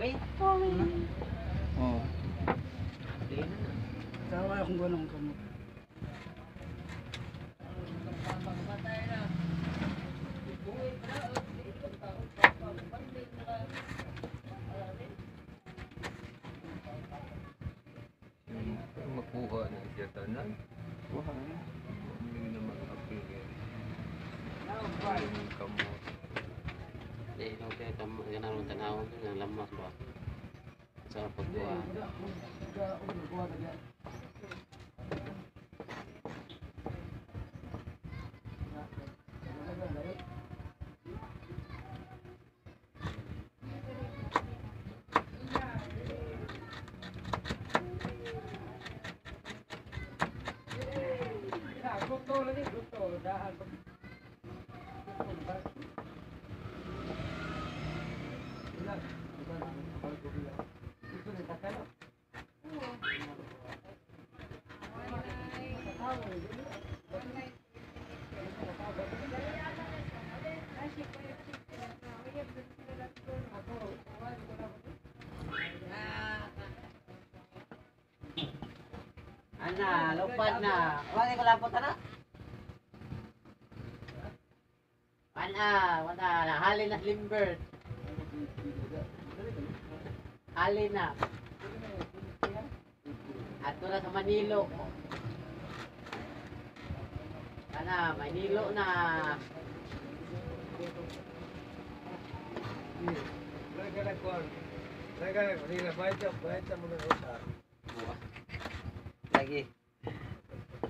Wait. Oh. Tawa akong ganun kamo. Makuha na siya tanan. Wah, ano? Hindi na makapigil. Ang kamot. Di, no, kaya tamo, yan ang tanawon, yung lamas ba? Sa pagkuha. Ana, lupad na. Wala ko lapot ana. Ana, wala na. Hali na slimbird. Hali na. Ato na sa Manilo. Ana, Manilo na. Kuwan. Lagi na kanila. Baita, baita mo na rosa. Lagi. Baita mo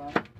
tagaan.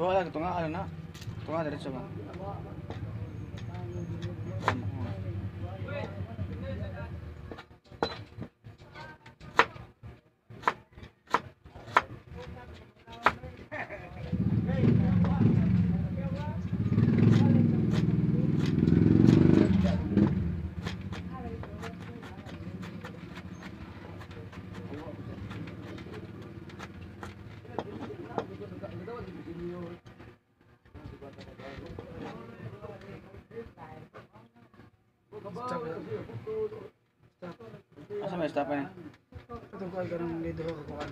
Wala, ito nga, ano na. Ito nga, diretso ba? Stop. Asa may stop pa niya? Itong kay ganun dito ako kuan.